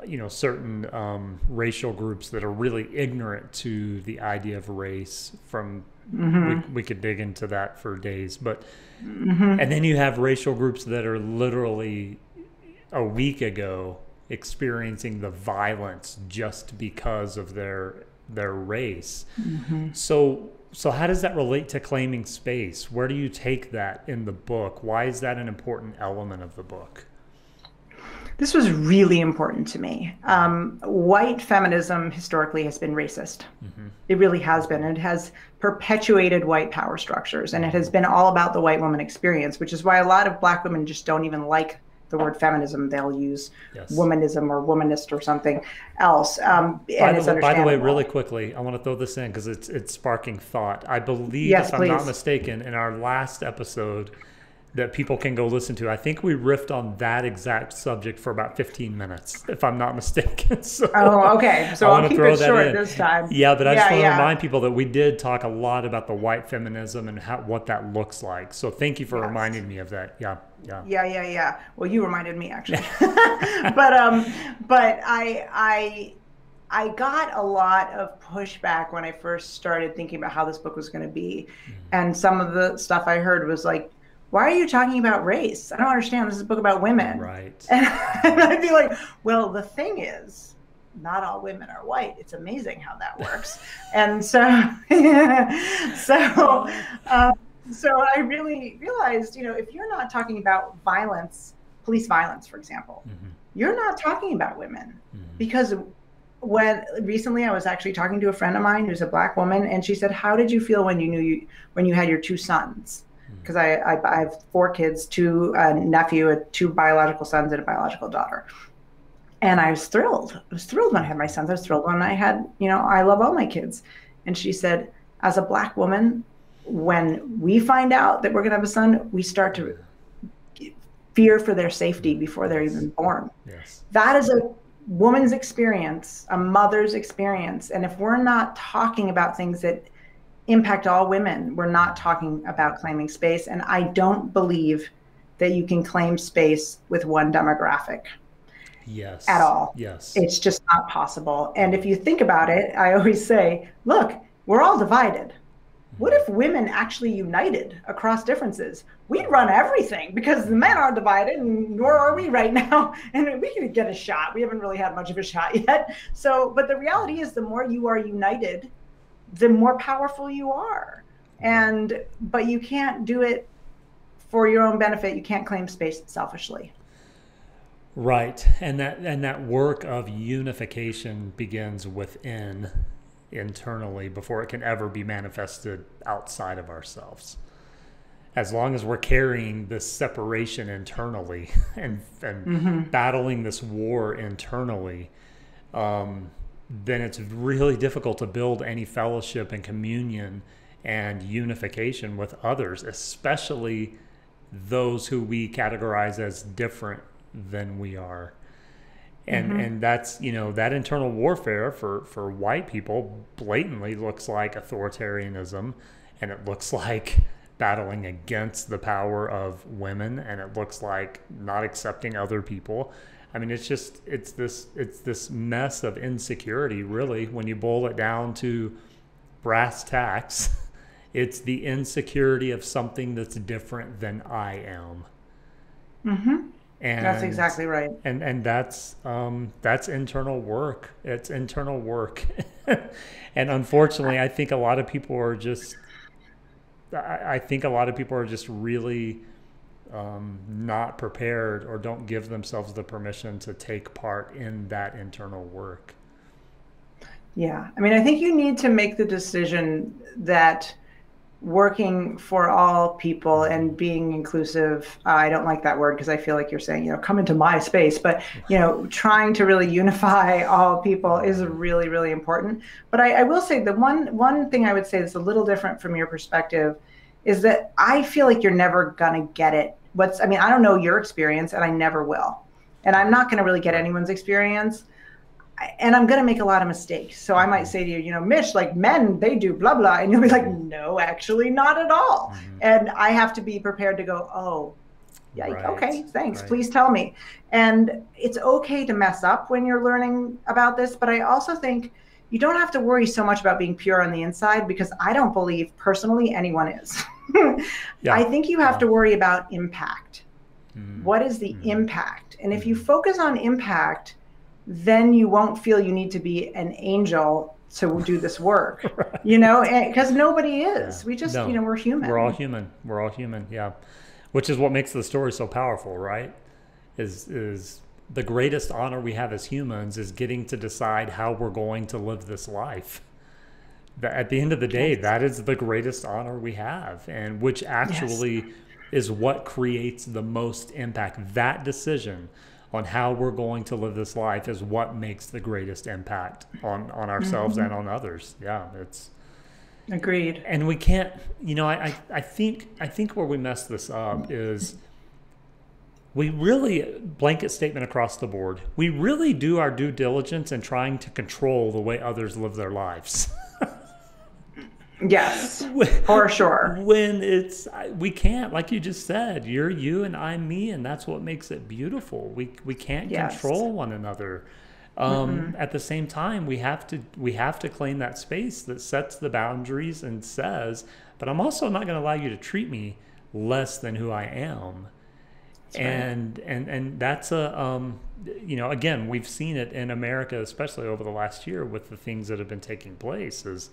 you know certain um, racial groups that are really ignorant to the idea of race from Mm-hmm. We, we could dig into that for days, but mm-hmm. and then you have racial groups that are literally a week ago experiencing the violence just because of their their race. Mm-hmm. So so how does that relate to claiming space? Where do you take that in the book? Why is that an important element of the book? This was really important to me. Um, white feminism historically has been racist. Mm-hmm. It really has been. It has perpetuated white power structures, and it has been all about the white woman experience, which is why a lot of black women just don't even like the word feminism. They'll use yes. womanism or womanist or something else. Um, by, the, by, the, way, really quickly, I want to throw this in because it's it's sparking thought. I believe, yes, if please. I'm not mistaken, in our last episode that people can go listen to. I think we riffed on that exact subject for about 15 minutes, if I'm not mistaken. so oh, okay. So I will keep it short in. this time. Yeah, but I yeah, just want to remind people that we did talk a lot about the white feminism and how, what that looks like. So thank you for yes. reminding me of that. Yeah. Yeah. Yeah, yeah, yeah. Well, you reminded me actually. but um but I I I got a lot of pushback when I first started thinking about how this book was going to be. Mm. And some of the stuff I heard was like why are you talking about race? I don't understand. This is a book about women. Right. And, and I'd be like, well, the thing is, not all women are white. It's amazing how that works. and so, so, um, so I really realized, you know, if you're not talking about violence, police violence, for example, mm-hmm. you're not talking about women mm-hmm. because when recently I was actually talking to a friend of mine who's a black woman, and she said, "How did you feel when you knew you when you had your two sons?" Because I, I, I, have four kids, two a nephew, two biological sons, and a biological daughter. And I was thrilled. I was thrilled when I had my sons. I was thrilled when I had, you know, I love all my kids. And she said, as a black woman, when we find out that we're going to have a son, we start to fear for their safety before they're even born. Yes. That is a woman's experience, a mother's experience. And if we're not talking about things that impact all women. We're not talking about claiming space. And I don't believe that you can claim space with one demographic. Yes. At all. Yes. It's just not possible. And if you think about it, I always say, look, we're all divided. What if women actually united across differences? We'd run everything because the men are divided, and nor are we right now. And we could get a shot. We haven't really had much of a shot yet. So, but the reality is, the more you are united, the more powerful you are. And but you can't do it for your own benefit. You can't claim space selfishly. Right. And that and that work of unification begins within internally before it can ever be manifested outside of ourselves. as long as we're carrying this separation internally and, and mm-hmm. battling this war internally, um, then it's really difficult to build any fellowship and communion and unification with others, especially those who we categorize as different than we are. And mm-hmm. and that's you know that internal warfare for for white people blatantly looks like authoritarianism, and it looks like battling against the power of women, and it looks like not accepting other people. I mean, it's just it's this it's this mess of insecurity, really, when you boil it down to brass tacks. It's the insecurity of something that's different than I am. Mm-hmm. And that's exactly right. And and that's um, that's internal work. It's internal work, and unfortunately, I think a lot of people are just. I, I think a lot of people are just really um, not prepared or don't give themselves the permission to take part in that internal work. Yeah, I mean, I think you need to make the decision that working for all people and being inclusive uh, i don't like that word because i feel like you're saying you know come into my space but you know trying to really unify all people is really really important but I, I, will say the one one thing i would say that's a little different from your perspective is that i feel like you're never gonna get it what's i mean i don't know your experience and i never will and i'm not going to really get anyone's experience and I'm going to make a lot of mistakes. So I might say to you, you know, Mish, like men, they do blah, blah. And you'll be like, no, actually, not at all. Mm-hmm. And I have to be prepared to go, oh, yeah, right. okay, thanks. Right. Please tell me. And it's okay to mess up when you're learning about this. But I also think you don't have to worry so much about being pure on the inside because I don't believe personally anyone is. yeah. I think you have yeah. to worry about impact. Mm-hmm. What is the mm-hmm. impact? And if you mm-hmm. focus on impact, then you won't feel you need to be an angel to do this work right. you know because nobody is yeah. we just no. you know we're human we're all human we're all human yeah which is what makes the story so powerful right is is the greatest honor we have as humans is getting to decide how we're going to live this life at the end of the day that is the greatest honor we have and which actually yes. is what creates the most impact that decision on how we're going to live this life is what makes the greatest impact on on ourselves mm-hmm. and on others. Yeah, it's agreed. And we can't, you know, I, I, I think I think where we mess this up is we really blanket statement across the board. We really do our due diligence in trying to control the way others live their lives. Yes, for sure. When it's we can't, like you just said, you're you and I'm me, and that's what makes it beautiful. We we can't yes. control one another. Um, mm-hmm. At the same time, we have to we have to claim that space that sets the boundaries and says, but I'm also not going to allow you to treat me less than who I am. That's and and and that's a um, you know again we've seen it in America, especially over the last year with the things that have been taking place. Is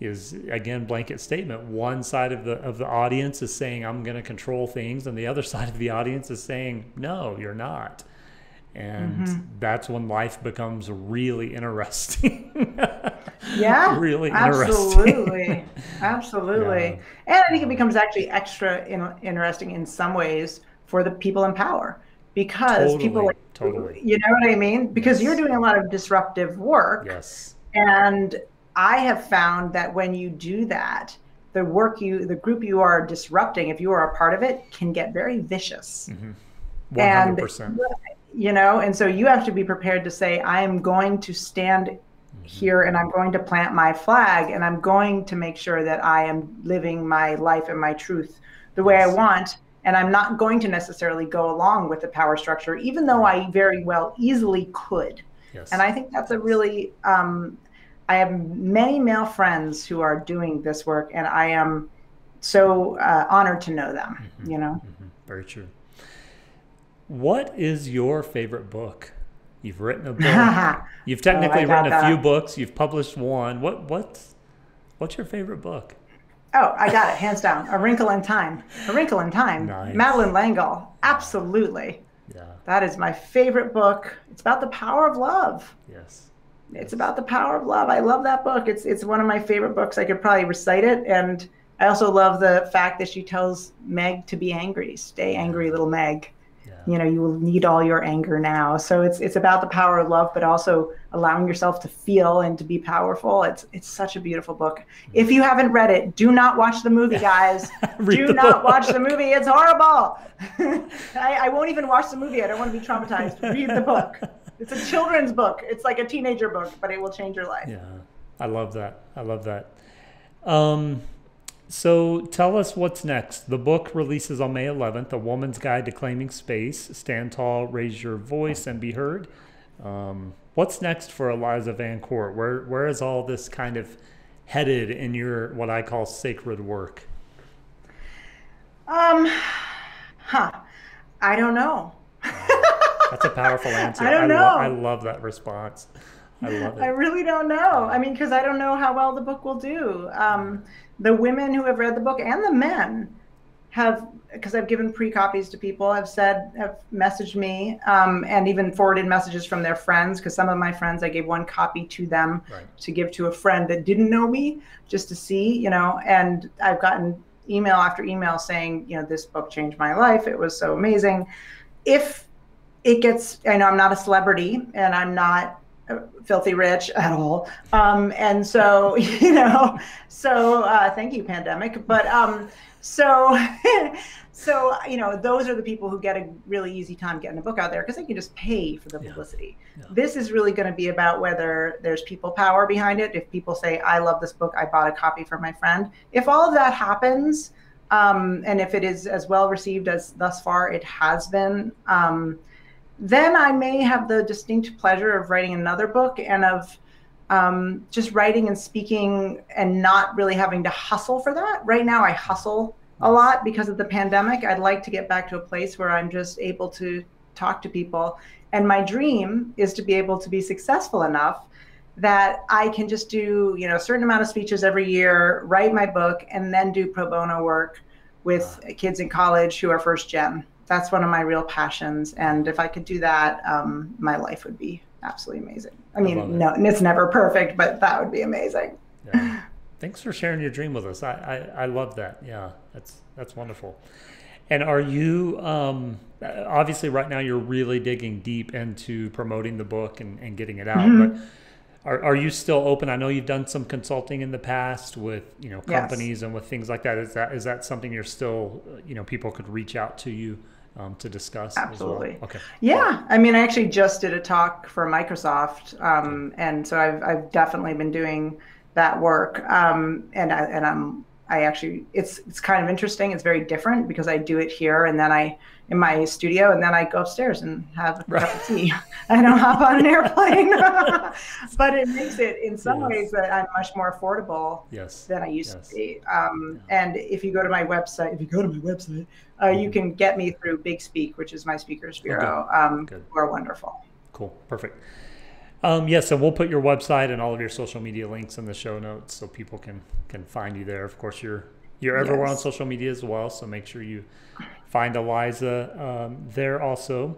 is again blanket statement. One side of the of the audience is saying I'm going to control things, and the other side of the audience is saying no, you're not. And mm-hmm. that's when life becomes really interesting. yeah, really interesting. absolutely, absolutely. Yeah. And I think it becomes actually extra in, interesting in some ways for the people in power because totally, people, like, totally, you know what I mean? Because yes. you're doing a lot of disruptive work. Yes. And I have found that when you do that, the work you, the group you are disrupting, if you are a part of it, can get very vicious. Mm-hmm. 100%. And, you know, and so you have to be prepared to say, I am going to stand mm-hmm. here and I'm going to plant my flag and I'm going to make sure that I am living my life and my truth the way yes. I want. And I'm not going to necessarily go along with the power structure, even though I very well easily could. Yes. And I think that's a really um, I have many male friends who are doing this work, and I am so uh, honored to know them. Mm-hmm. You know, mm-hmm. very true. What is your favorite book? You've written a book. You've technically oh, written a few books. You've published one. What what's what's your favorite book? Oh, I got it, hands down. A Wrinkle in Time. A Wrinkle in Time. Nice. Madeleine L'Engle. Absolutely. Yeah. That is my favorite book. It's about the power of love. Yes. It's about the power of love. I love that book. It's it's one of my favorite books. I could probably recite it and I also love the fact that she tells Meg to be angry. Stay angry, little Meg. Yeah. You know, you will need all your anger now. So it's it's about the power of love, but also allowing yourself to feel and to be powerful. It's it's such a beautiful book. Mm-hmm. If you haven't read it, do not watch the movie, guys. do not book. watch the movie. It's horrible. I, I won't even watch the movie. I don't want to be traumatized. Read the book. It's a children's book. It's like a teenager book, but it will change your life. Yeah, I love that. I love that. Um, so tell us what's next. The book releases on May 11th, A Woman's Guide to Claiming Space. Stand tall, raise your voice, and be heard. Um, what's next for Eliza VanCort? Where where is all this kind of headed in your what I call sacred work? Um, huh. I don't know. That's a powerful answer. I don't know. I, lo- I love that response. I love it. I really don't know. I mean, because I don't know how well the book will do. Um, the women who have read the book and the men have, because I've given pre copies to people, have said, have messaged me um, and even forwarded messages from their friends. Because some of my friends, I gave one copy to them right. to give to a friend that didn't know me just to see, you know, and I've gotten email after email saying, you know, this book changed my life. It was so amazing. If it gets, I know I'm not a celebrity and I'm not filthy rich at all. Um, and so, you know, so uh, thank you, pandemic. But um, so, so you know, those are the people who get a really easy time getting a book out there because they can just pay for the publicity. Yeah. Yeah. This is really going to be about whether there's people power behind it. If people say, "I love this book, I bought a copy for my friend," if all of that happens. Um, and if it is as well received as thus far it has been, um, then I may have the distinct pleasure of writing another book and of um, just writing and speaking and not really having to hustle for that. Right now, I hustle a lot because of the pandemic. I'd like to get back to a place where I'm just able to talk to people. And my dream is to be able to be successful enough that I can just do, you know, a certain amount of speeches every year, write my book, and then do pro bono work with kids in college who are first gen that's one of my real passions. And if I could do that, um, my life would be absolutely amazing. I mean, I no, it. it's never perfect, but that would be amazing. Yeah. Thanks for sharing your dream with us. I, I, I love that. Yeah, that's that's wonderful. And are you um, obviously right now you're really digging deep into promoting the book and, and getting it out, mm-hmm. but are, are you still open? I know you've done some consulting in the past with you know companies yes. and with things like that. Is that is that something you're still you know people could reach out to you um, to discuss? Absolutely. Well? Okay. Yeah, I mean, I actually just did a talk for Microsoft, um, and so I've I've definitely been doing that work, um, and I, and I'm I actually it's it's kind of interesting. It's very different because I do it here and then I in my studio and then I go upstairs and have a right. cup of tea. I don't hop on an airplane, but it makes it in some yes. ways that I'm much more affordable yes. than I used yes. to be. Um, yeah. And if you go to my website, if you go to my website, uh, mm-hmm. you can get me through Big Speak, which is my speakers bureau. Okay. Um, Good. Who are wonderful. Cool. Perfect. Um, yes, and we'll put your website and all of your social media links in the show notes so people can can find you there. Of course, you're you're everywhere yes. on social media as well, so make sure you find Eliza um, there also.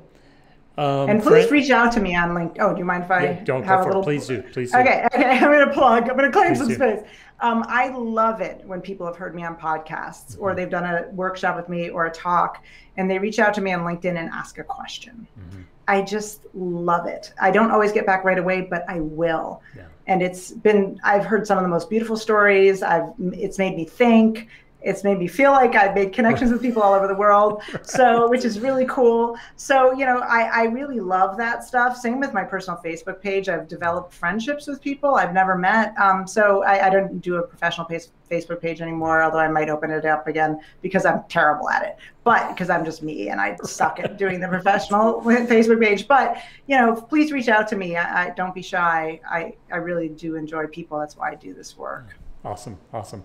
Um, and please reach out to me on LinkedIn. Oh, do you mind if I yeah, don't have a little? Please do. Please do. Okay. Okay. I'm going to plug. I'm going to claim please some do. space. Um, I love it when people have heard me on podcasts mm-hmm. or they've done a workshop with me or a talk, and they reach out to me on LinkedIn and ask a question. Mm-hmm. I just love it. I don't always get back right away, but I will. Yeah. And it's been I've heard some of the most beautiful stories. I've it's made me think. It's made me feel like I've made connections with people all over the world. So, which is really cool. So, you know, I, I really love that stuff. Same with my personal Facebook page. I've developed friendships with people I've never met. Um, so I, I, don't do a professional page, Facebook page anymore, although I might open it up again because I'm terrible at it. But because I'm just me and I suck at doing the professional Facebook page. But, you know, please reach out to me. I, I don't be shy. I, I really do enjoy people. That's why I do this work. Awesome. Awesome.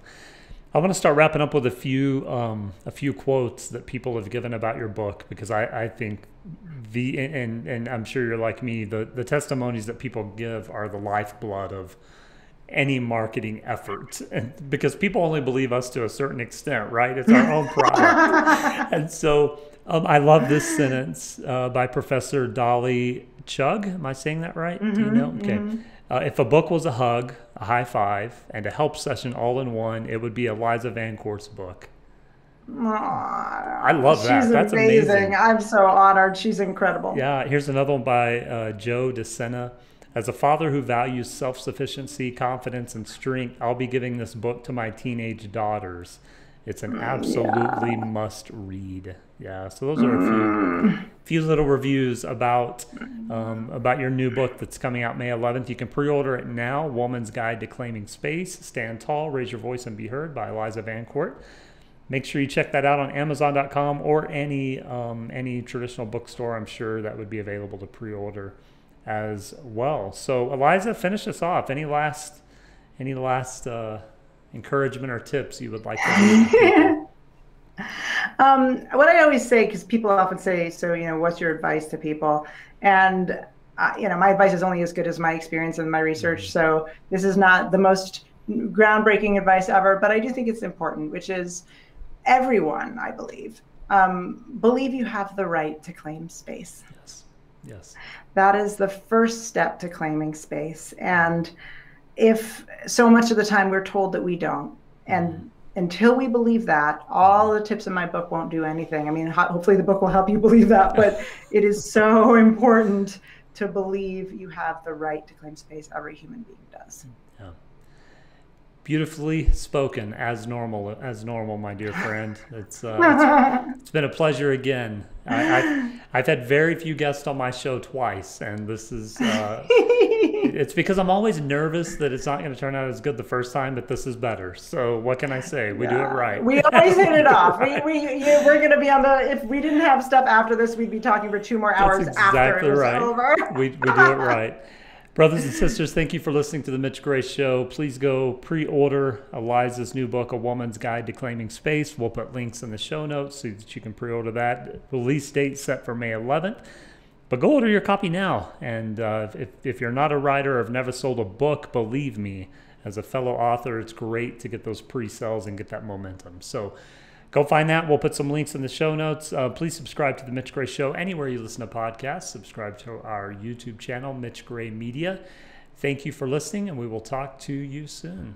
I want to start wrapping up with a few um, a few quotes that people have given about your book because I, I think the and and I'm sure you're like me the the testimonies that people give are the lifeblood of any marketing effort and because people only believe us to a certain extent right it's our own product and so um, I love this sentence uh, by Professor Dolly Chugh. Am I saying that right? Mm-hmm, Do you know? Okay. Mm-hmm. Uh, if a book was a hug, a high five, and a help session all in one, it would be Eliza VanCort's book. I love that. She's That's amazing. amazing. I'm so honored. She's incredible. Yeah, here's another one by uh, Joe DeSena. As a father who values self sufficiency, confidence, and strength, I'll be giving this book to my teenage daughters. It's an absolutely yeah. must read. Yeah, so those are a few, few little reviews about um, about your new book that's coming out May 11th. You can pre-order it now. Woman's Guide to Claiming Space. Stand Tall, Raise Your Voice, and Be Heard by Eliza VanCort. Make sure you check that out on Amazon.com or any um, any traditional bookstore. I'm sure that would be available to pre-order as well. So Eliza, finish us off. Any last any last uh, encouragement or tips you would like to um, what I always say, because people often say, so, you know, what's your advice to people? And, uh, you know, my advice is only as good as my experience and my research. Mm-hmm. So this is not the most groundbreaking advice ever, but I do think it's important, which is everyone, I believe, um, believe you have the right to claim space. Yes. Yes. That is the first step to claiming space. And if so much of the time we're told that we don't and mm-hmm. Until we believe that all the tips in my book won't do anything. I mean ho- hopefully the book will help you believe that but it is so important to believe you have the right to claim space every human being does. Yeah. Beautifully spoken as normal as normal my dear friend. It's, uh, it's, it's been a pleasure again I, have had very few guests on my show twice and this is uh, it's because i'm always nervous that it's not going to turn out as good the first time but this is better. So what can i say? We yeah. do it right. We always hit it off. We, we, we're going to be on the if we didn't have stuff after this we'd be talking for two more hours exactly after it was right. over. We, we do it right Brothers and sisters, thank you for listening to the Mitch Gray Show. Please go pre order Eliza's new book, A Woman's Guide to Claiming Space. We'll put links in the show notes so that you can pre order that. Release date set for May 11th. But go order your copy now. And uh, if, if you're not a writer or have never sold a book, believe me, as a fellow author, it's great to get those pre sales and get that momentum. So, Go find that. We'll put some links in the show notes. Uh, please subscribe to the Mitch Gray Show anywhere you listen to podcasts. Subscribe to our YouTube channel, Mitch Gray Media. Thank you for listening, and we will talk to you soon.